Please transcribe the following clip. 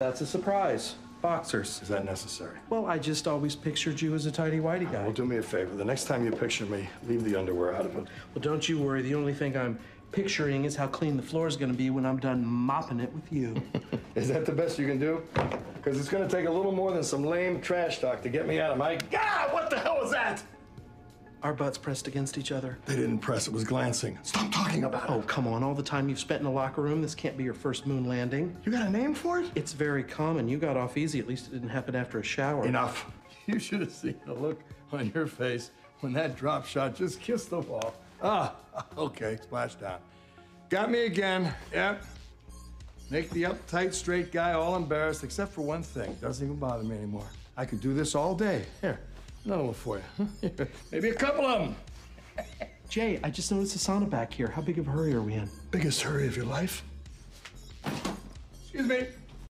That's a surprise. Boxers. Is that necessary? Well, I just always pictured you as a tidy whitey guy. Well, do me a favor. The next time you picture me, leave the underwear out of it. Well, don't you worry. The only thing I'm picturing is how clean the floor is going to be when I'm done mopping it with you. Is that the best you can do? Because it's going to take a little more than some lame trash talk to get me out of my. God, what the hell was that? Our butts pressed against each other. They didn't press, it was glancing. Stop talking about it. Oh, come on. All the time you've spent in the locker room, this can't be your first moon landing. You got a name for it? It's very common. You got off easy. At least it didn't happen after a shower. Enough. You should have seen the look on your face when that drop shot just kissed the wall. Ah, okay, splashdown. Got me again. Yep. Make the uptight, straight guy all embarrassed, except for one thing. Doesn't even bother me anymore. I could do this all day. Here, another one for you. Maybe a couple of them. Jay, I just noticed a sauna back here. How big of a hurry are we in? Biggest hurry of your life? Excuse me.